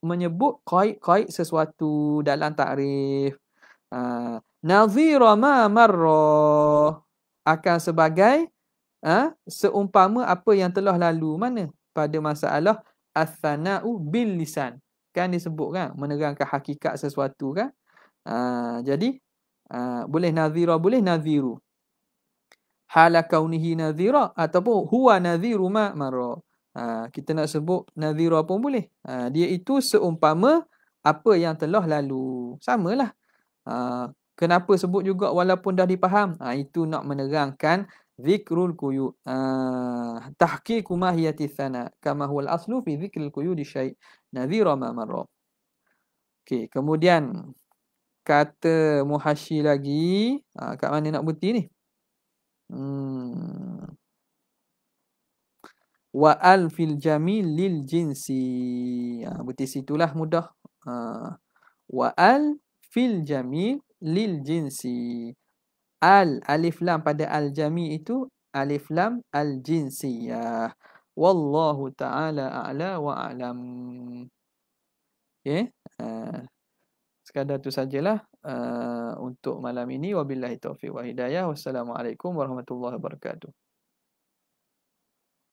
menyebut qaid-qaid sesuatu dalam takrif. Ha, nazira ma marra. Akan sebagai ha, seumpama apa yang telah lalu. Mana? Pada masalah as-sana'u bil lisan. Kan disebut kan menerangkan hakikat sesuatu kan? Ha, jadi ha, boleh nazira boleh naziru hala kaunihi nazira ataupun huwa naziru ma marra. Ha, kita nak sebut nazira pun boleh. Ha, dia itu seumpama apa yang telah lalu. Samalah. Ha, kenapa sebut juga walaupun dah dipaham? Ha, itu nak menerangkan zikrul quyud ah tahqiqu mahiyati thana kama huwa al-aslu fi zikril quyud syai nadhira ma marra. Okey kemudian kata muhasyi lagi. Ha, kat mana nak buti ni? Hmm. Wa al fil jamil lil jinsi. Ha, buti situlah mudah. Ha, wa al fil jamil lil jinsi. Al alif lam pada al jami itu alif lam al jinsiyah wallahu taala a'la wa a'lam. Okey uh, sekadar tu sajalah uh, untuk malam ini. Wabillahi taufik wa hidayah. Wassalamualaikum warahmatullahi wabarakatuh